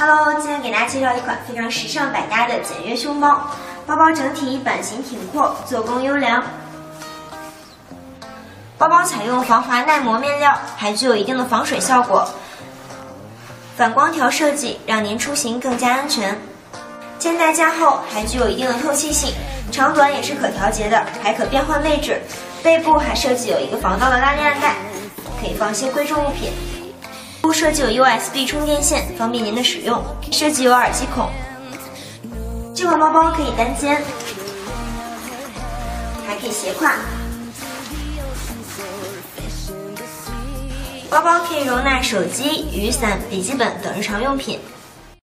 Hello，今天给大家介绍一款非常时尚百搭的简约胸包。包包整体版型挺阔，做工优良。包包采用防滑耐磨面料，还具有一定的防水效果。反光条设计让您出行更加安全。肩带加厚，还具有一定的透气性，长短也是可调节的，还可变换位置。背部还设计有一个防盗的拉链带，可以放一些贵重物品。不设计有 USB 充电线，方便您的使用。设计有耳机孔。这款包包可以单肩，还可以斜挎。包包可以容纳手机、雨伞、笔记本等日常用品。